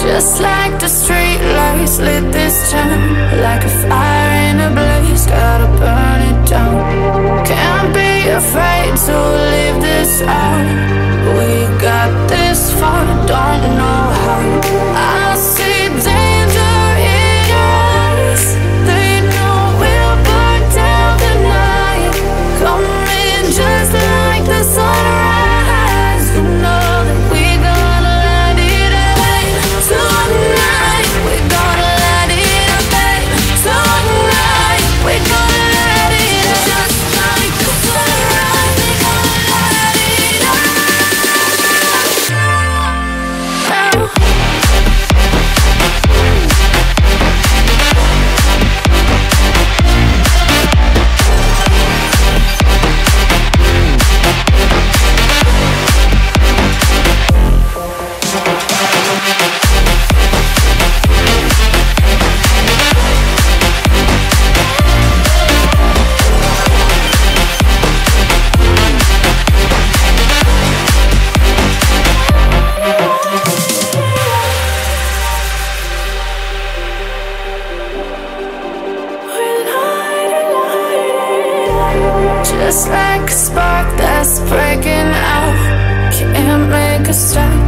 Just like the street lights lit this town Like a fire in a blaze, gotta burn it down. just like a spark that's breaking out. Can't make a stop.